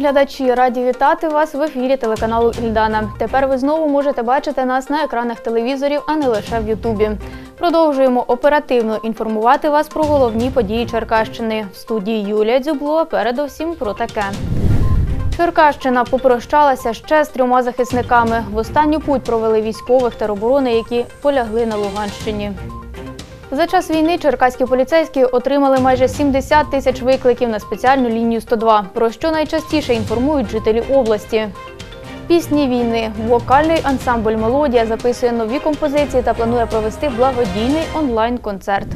Глядачі, раді вітати вас в ефірі телеканалу Ільдана. Тепер ви знову можете бачити нас на екранах телевізорів, а не лише в Ютубі. Продовжуємо оперативно інформувати вас про головні події Черкащини. В студії Юлія Дзюбло передовсім про таке. Черкащина попрощалася ще з трьома захисниками. В останню путь провели військових тероборони, які полягли на Луганщині. За час війни черкаські поліцейські отримали майже 70 тисяч викликів на спеціальну лінію 102, про що найчастіше інформують жителі області. Пісні війни. Вокальний ансамбль Мелодія записує нові композиції та планує провести благодійний онлайн-концерт.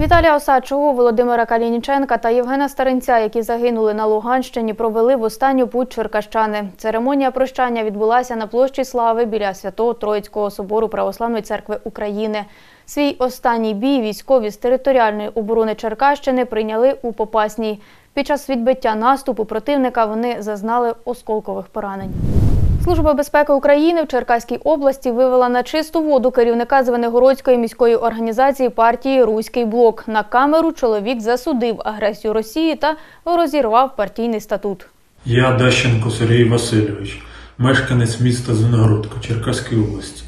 Віталія Осадчого, Володимира Калініченка та Євгена Старинця, які загинули на Луганщині, провели в останню путь черкащани. Церемонія прощання відбулася на площі Слави біля Святого Троїцького собору Православної церкви України. Свій останній бій військові з територіальної оборони Черкащини прийняли у Попасній. Під час відбиття наступу противника вони зазнали осколкових поранень. Служба безпеки України в Черкаській області вивела на чисту воду керівника Звенигородської міської організації партії Руський блок. На камеру чоловік засудив агресію Росії та розірвав партійний статут. Я Дащенко Сергій Васильович, мешканець міста Звенигородка Черкаської області.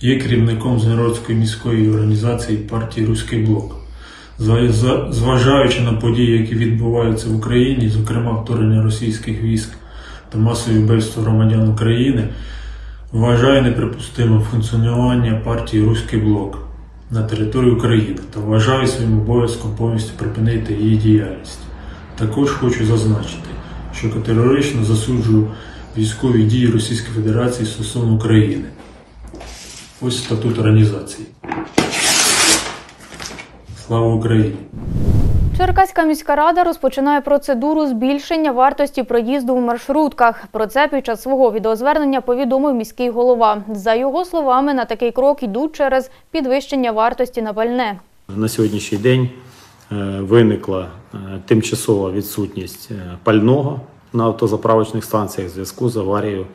Є керівником Звенигородської міської організації партії Руський блок. Зважаючи на події, які відбуваються в Україні, зокрема вторгнення російських військ та масові вбивства громадян України, вважаю неприпустимим функціонування партії Руський блок на території України та вважаю своїм обов'язком повністю припинити її діяльність. Також хочу зазначити, що категорично засуджую військові дії Російської Федерації стосовно України. Ось статут організації. Слава Україні! Черкаська міська рада розпочинає процедуру збільшення вартості проїзду в маршрутках. Про це під час свого відеозвернення повідомив міський голова. За його словами, на такий крок йдуть через підвищення вартості на пальне. На сьогоднішній день е, виникла е, тимчасова відсутність е, пального на автозаправочних станціях в зв'язку з аварією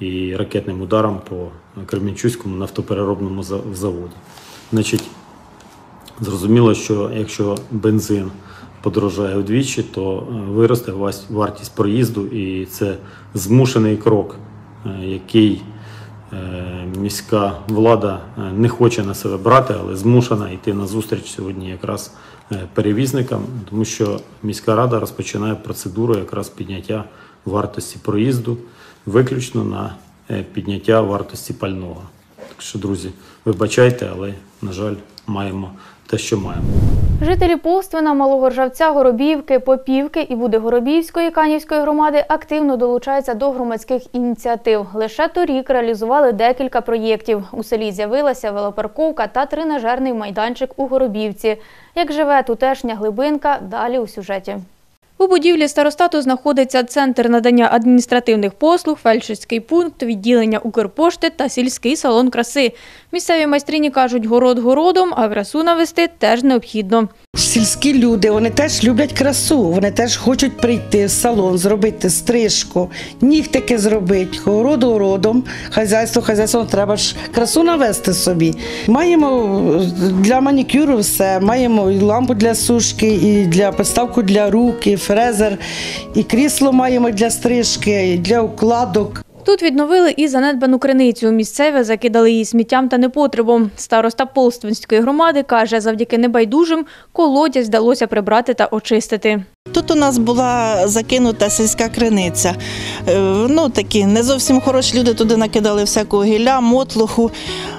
і ракетним ударом по Кременчуському нафтопереробному заводі. Значить, зрозуміло, що якщо бензин подорожає вдвічі, то е, виросте вартість проїзду, і це змушений крок, е, який е, міська влада не хоче на себе брати, але змушена йти на зустріч сьогодні якраз перевізникам, тому що міська рада розпочинає процедуру якраз підняття вартості проїзду виключно на підняття вартості пального. Так що, друзі, вибачайте, але на жаль, маємо те, що маємо. Жителі Повствина, Малогоржавця, Горобівки, Попівки і Будигоробівської Канівської громади активно долучаються до громадських ініціатив. Лише торік реалізували декілька проєктів. У селі з'явилася велопарковка та тренажерний майданчик у Горобівці. Як живе тутешня глибинка, далі у сюжеті. У будівлі старостату знаходиться центр надання адміністративних послуг, фельдшерський пункт, відділення Укрпошти та сільський салон краси. Місцеві майстрині кажуть, город городом, а красу навести теж необхідно. Сільські люди вони теж люблять красу, вони теж хочуть прийти в салон, зробити стрижку, нігтики зробити, городу городом, хазяйство, хазяйство треба ж красу навести собі. Маємо для манікюру все, маємо і лампу для сушки, і для підставку для рук, фрезер, і крісло маємо для стрижки, і для укладок. Тут відновили і занедбану криницю. Місцеві закидали її сміттям та непотребом. Староста Полствинської громади каже, завдяки небайдужим колодязь вдалося прибрати та очистити. Тут у нас була закинута сільська криниця. Е, Ну, такі не зовсім хороші люди туди накидали всякого гілля, мотлуху.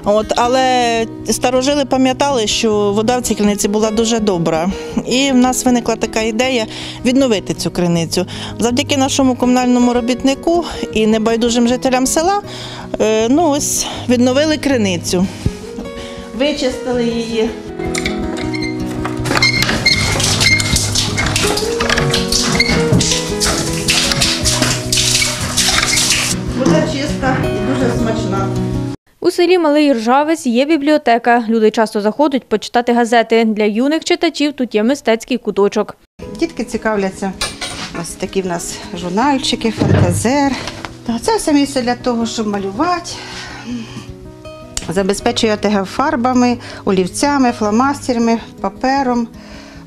От, але старожили пам'ятали, що вода в цій криниці була дуже добра. І в нас виникла така ідея відновити цю криницю. Завдяки нашому комунальному робітнику і небайдужим жителям села е, ну, ось, відновили криницю. Вичистили її. Смачна. У селі Малий Ржавець є бібліотека. Люди часто заходять почитати газети. Для юних читачів тут є мистецький куточок. Дітки цікавляться. Ось такі в нас журнальчики, фантазер. Це все місце для того, щоб малювати. Забезпечує ОТГ фарбами, олівцями, фломастерами, папером.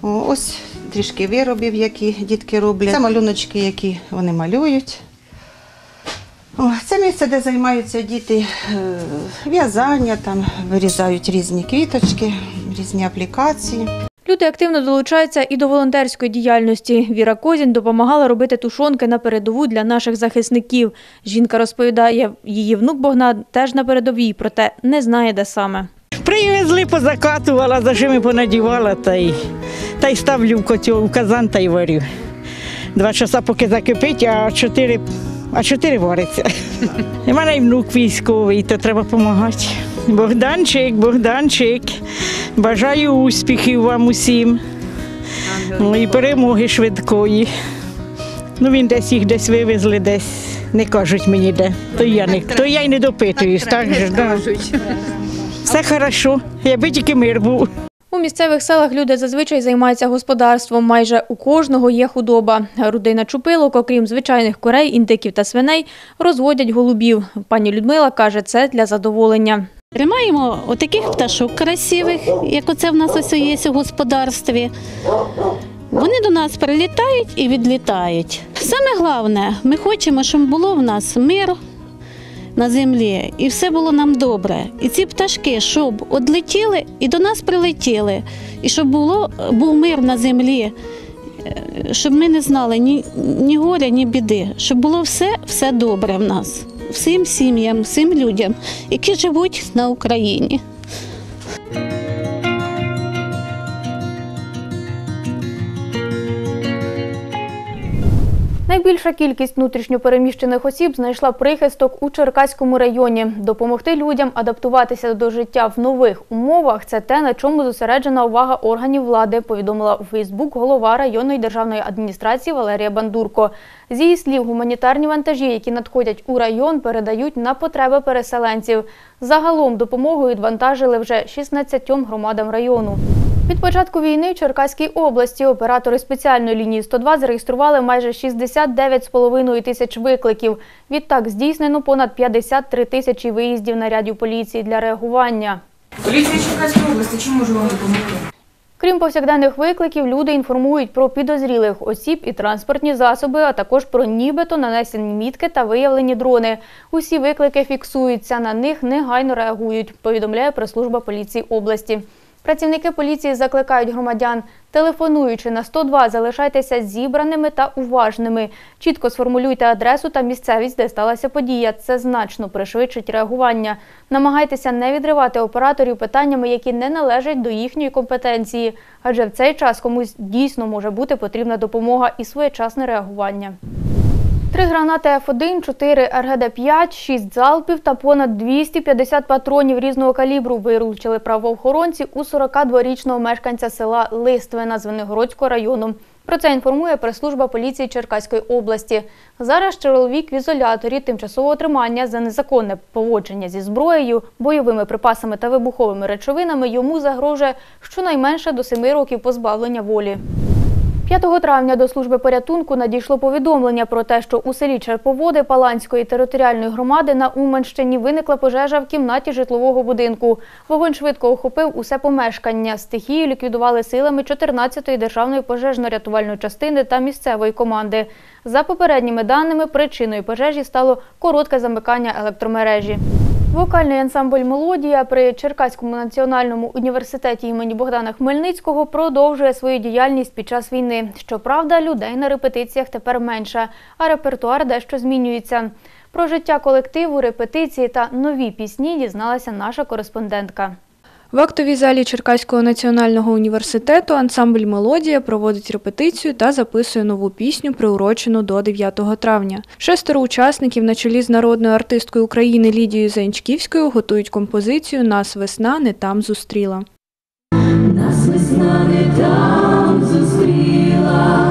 Ось трішки виробів, які дітки роблять. Це малюночки, які вони малюють. О, це місце, де займаються діти е, в'язання, там вирізають різні квіточки, різні аплікації. Люди активно долучаються і до волонтерської діяльності. Віра Козін допомагала робити тушонки на передову для наших захисників. Жінка розповідає, її внук Богдан теж на передовій, проте не знає, де саме. Привезли, позакатувала, зажими понадівала та й, та й ставлю в котел, в казан та й варю. Два часа поки закипить, а чотири, а чотири вариться. І в мене й внук військовий, то треба допомагати. Богданчик, Богданчик, бажаю успіхів вам усім. Ну, і перемоги швидкої. Ну, він десь їх десь вивезли, десь не кажуть мені де. То я не то я й не допитуюсь. Так, же, да. Все хорошо, якби тільки мир був. У місцевих селах люди зазвичай займаються господарством. Майже у кожного є худоба. Родина чупилок, окрім звичайних курей, індиків та свиней, розводять голубів. Пані Людмила каже, це для задоволення. Тримаємо отаких пташок красивих, як оце в нас ось є у господарстві. Вони до нас прилітають і відлітають. Саме головне, ми хочемо, щоб було в нас мир на землі, і все було нам добре. І ці пташки, щоб одлетіли і до нас прилетіли, і щоб було, був мир на землі, е, щоб ми не знали ні, ні горя, ні біди, щоб було все, все добре в нас, всім сім'ям, всім людям, які живуть на Україні. Найбільша кількість внутрішньопереміщених осіб знайшла прихисток у Черкаському районі. Допомогти людям адаптуватися до життя в нових умовах це те, на чому зосереджена увага органів влади, повідомила у Фейсбук голова районної державної адміністрації Валерія Бандурко. З її слів, гуманітарні вантажі, які надходять у район, передають на потреби переселенців. Загалом допомогою відвантажили вже 16 громадам району. Від початку війни в Черкаській області оператори спеціальної лінії 102 зареєстрували майже 69,5 тисяч викликів. Відтак здійснено понад 53 тисячі виїздів нарядів поліції для реагування. Поліція Черкаської області, чим можу вам допомогти? Крім повсякденних викликів, люди інформують про підозрілих осіб і транспортні засоби, а також про нібито нанесені мітки та виявлені дрони. Усі виклики фіксуються, на них негайно реагують, повідомляє прес-служба поліції області. Працівники поліції закликають громадян, телефонуючи на 102, залишайтеся зібраними та уважними. Чітко сформулюйте адресу та місцевість, де сталася подія. Це значно пришвидшить реагування. Намагайтеся не відривати операторів питаннями, які не належать до їхньої компетенції, адже в цей час комусь дійсно може бути потрібна допомога і своєчасне реагування. Три гранати Ф1, 4 РГД-5, 6 залпів та понад 250 патронів різного калібру виручили правоохоронці у 42-річного мешканця села Листвина Звенигородського району. Про це інформує прес-служба поліції Черкаської області. Зараз чоловік в ізоляторі тимчасового тримання за незаконне поводження зі зброєю, бойовими припасами та вибуховими речовинами йому загрожує щонайменше до 7 років позбавлення волі. 5 травня до служби порятунку надійшло повідомлення про те, що у селі Черповоди Паланської територіальної громади на Уманщині виникла пожежа в кімнаті житлового будинку. Вогонь швидко охопив усе помешкання. Стихію ліквідували силами 14-ї державної пожежно-рятувальної частини та місцевої команди. За попередніми даними, причиною пожежі стало коротке замикання електромережі. Вокальний ансамбль Мелодія при Черкаському національному університеті імені Богдана Хмельницького продовжує свою діяльність під час війни. Щоправда, людей на репетиціях тепер менше, а репертуар дещо змінюється. Про життя колективу, репетиції та нові пісні дізналася наша кореспондентка. В актовій залі Черкаського національного університету ансамбль Мелодія проводить репетицію та записує нову пісню, приурочену до 9 травня. Шестеро учасників на чолі з народною артисткою України Лідією Заінчківською готують композицію Нас весна не там зустріла. Нас весна не там зустріла,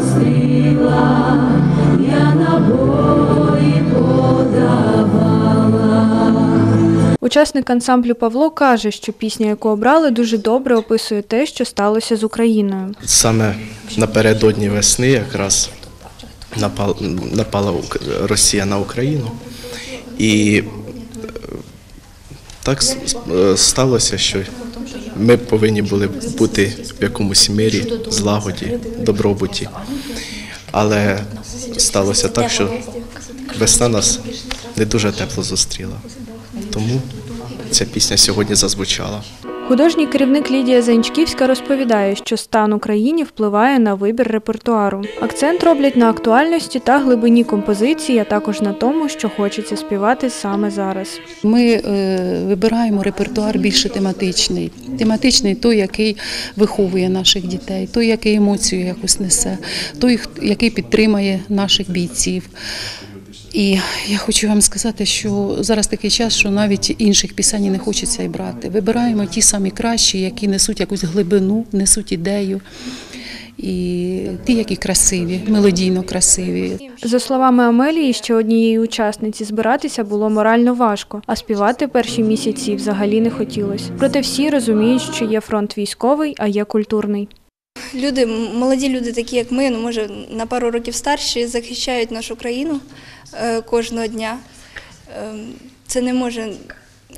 стріляв і я набої подавала. Учасник ансамблю Павло каже, що пісня, яку обрали, дуже добре описує те, що сталося з Україною. Саме напередодні весни якраз напала, Росія на Україну. І так е, сталося, що ми повинні були бути в якомусь мирі, злагоді, добробуті. Але сталося так, що весна нас не дуже тепло зустріла. Тому ця пісня сьогодні зазвучала. Художній керівник Лідія Занчківська розповідає, що стан Україні впливає на вибір репертуару. Акцент роблять на актуальності та глибині композиції, а також на тому, що хочеться співати саме зараз. Ми е, вибираємо репертуар більше тематичний. Тематичний той, який виховує наших дітей, той, який емоцію якось несе, той, який підтримує наших бійців. І я хочу вам сказати, що зараз такий час, що навіть інших пісень не хочеться і брати. Вибираємо ті самі кращі, які несуть якусь глибину, несуть ідею. І ті, які красиві, мелодійно красиві. За словами Амелії, ще однієї учасниці, збиратися було морально важко, а співати перші місяці взагалі не хотілося. Проте всі розуміють, що є фронт військовий, а є культурний. Люди, молоді люди, такі як ми, ну може на пару років старші, захищають нашу країну кожного дня. Ем, Це не може.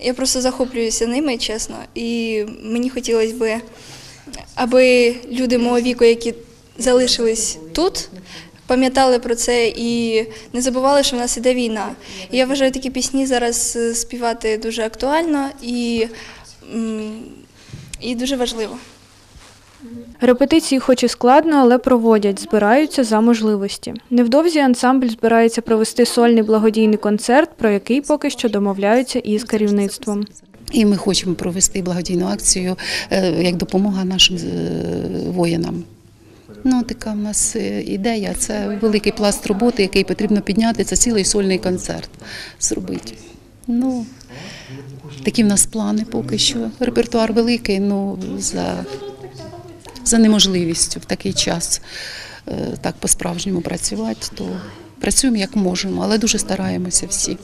Я просто захоплююся ними, чесно. І мені хотілося би, аби люди мого віку, які залишились тут, пам'ятали про це і не забували, що в нас іде війна. І я вважаю такі пісні зараз е, співати дуже актуально і, і дуже важливо. Репетиції хоч і складно, але проводять, збираються за можливості. Невдовзі ансамбль збирається провести сольний благодійний концерт, про який поки що домовляються із керівництвом. І ми хочемо провести благодійну акцію е, як допомога нашим е, воїнам. Ну, така в нас е, ідея. Це великий пласт роботи, який потрібно підняти. Це цілий сольний концерт зробити. Ну, такі в нас плани поки що. Репертуар великий, ну за, за неможливістю в такий час е, так по-справжньому працювати, то працюємо як можемо, але дуже стараємося всі.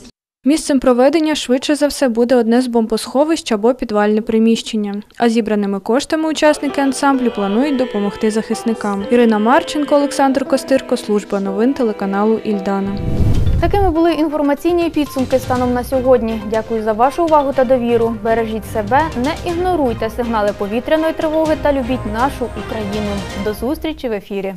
Місцем проведення швидше за все буде одне з бомбосховищ або підвальне приміщення. А зібраними коштами учасники ансамблю планують допомогти захисникам. Ірина Марченко, Олександр Костирко, служба новин телеканалу Ільдана. Такими були інформаційні підсумки станом на сьогодні. Дякую за вашу увагу та довіру. Бережіть себе, не ігноруйте сигнали повітряної тривоги та любіть нашу Україну. До зустрічі в ефірі.